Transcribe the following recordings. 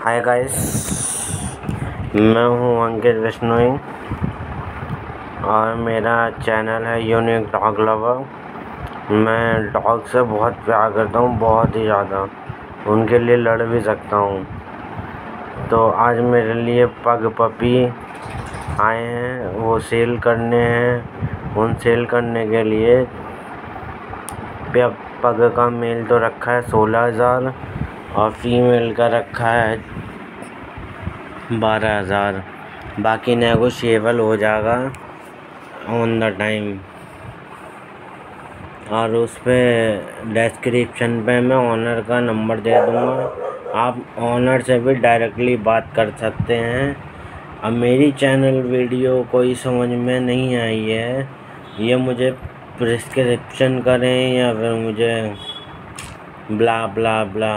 Hi guys मैं हूँ अंकित बिश्नोई और मेरा चैनल है यूनिक डॉग लवर मैं डॉग से बहुत प्यार करता हूँ, बहुत ही ज़्यादा। उनके लिए लड़ भी सकता हूँ। तो आज मेरे लिए पग पपी आए हैं। वो सेल करने हैं। उन सेल करने के लिए। पग का मेल तो रखा है, सोलह हज़ार। और फीमेल का रखा है बारह हज़ार। बाकी नेगोशिएबल हो जाएगा ऑन द टाइम और उस पर डिस्क्रिप्शन पे मैं ऑनर का नंबर दे दूँगा। आप ऑनर से भी डायरेक्टली बात कर सकते हैं। अब मेरी चैनल वीडियो कोई समझ में नहीं आई है। ये मुझे प्रिस्क्रिप्शन करें या फिर मुझे ब्ला ब्ला ब्ला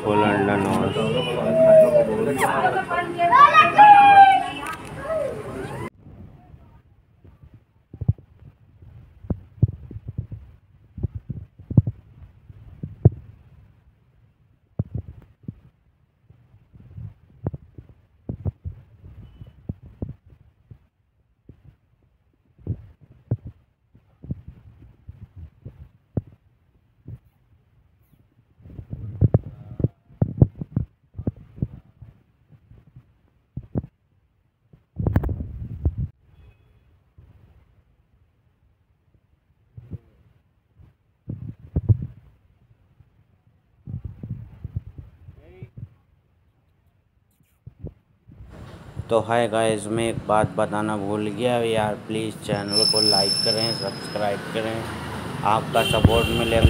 फुल अंडर नोज़ तो हाय गाइस, मैं एक बात बताना भूल गया यार। प्लीज़ चैनल को लाइक करें, सब्सक्राइब करें। आपका सपोर्ट मिले